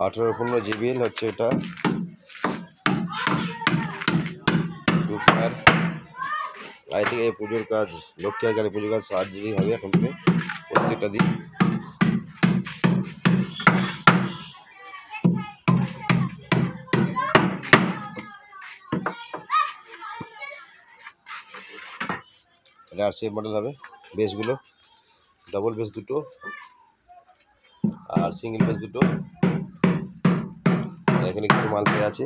আঠেরো পনেরো জিবিএল হচ্ছে এটা ডুফার আই থেকে এই পুজোর কাজ লক্ষ্মী আগারে পুজোর কাজ সাত জিবি হবে এখন থেকে প্রত্যেকটা দিন এটা আর সেফ মডেল হবে বেসগুলো ডবল বেস দুটো আর সিঙ্গেল বেস দুটো আর এখানে কিছু মাল পেয়ে আছে।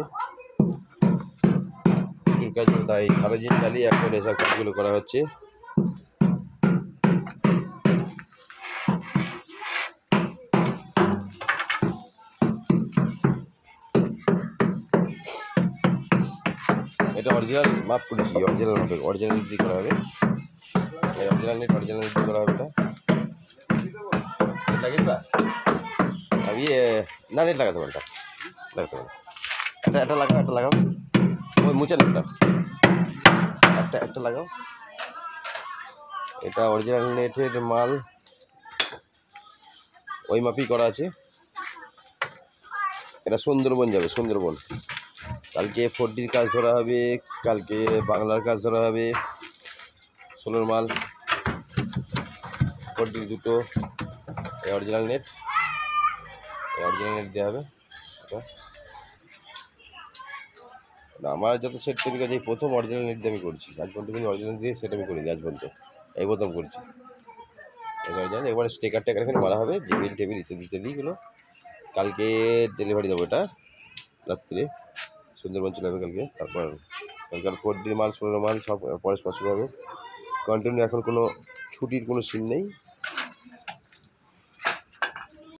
এর কাজ তাই খারজিন চালিয়ে এখন এসব কাজগুলো করা হচ্ছে। এটা অরিজিনাল মাপ করেছি অরিজিনাল হবে অরিজিনাল দিয়ে করা হবে। অরিজিনাল নেট অরিজিনাল নেট করা হবে এটা। লাগিয়ে না নেট লাগাতে পারো একটা একটা লাগাও একটা লাগাও। ওই মুছে নেটটা একটা। একটা লাগাও। এটা অরিজিনাল নেটের মাল। ওই মাপই করা আছে। এটা সুন্দরবন যাবে, সুন্দরবন। কালকে ফোরটির কাজ ধরা হবে, কালকে বাংলার কাজ ধরা হবে। ষোলোর মাল। ফোরটির দুটো। এই অরিজিনাল নেট অরিজিনাল নেট দেওয়া হবে। এটা। না, আমার যত সেট তৈরি কাজ এই প্রথম অরিজিনাল নেট আমি করছি। আজ পর্যন্ত কিন্তু অরিজিনাল দিয়ে সেট আমি করিনি আজ পর্যন্ত। এই প্রথম করছি। এবার জানেন এবারে স্টেকার টেকার এখানে মারা হবে টেবিল টেবিল ইত্যাদি ইত্যাদিগুলো কালকে ডেলিভারি দেবো এটা রাত্রে। সুন্দরবন চলে যাবে কালকে তারপর কালকার ফোর ডি মাল ষোলো মাল সব পরে স্পষ্ট হবে। কন্টিনিউ এখন কোনো ছুটির কোনো সিন নেই।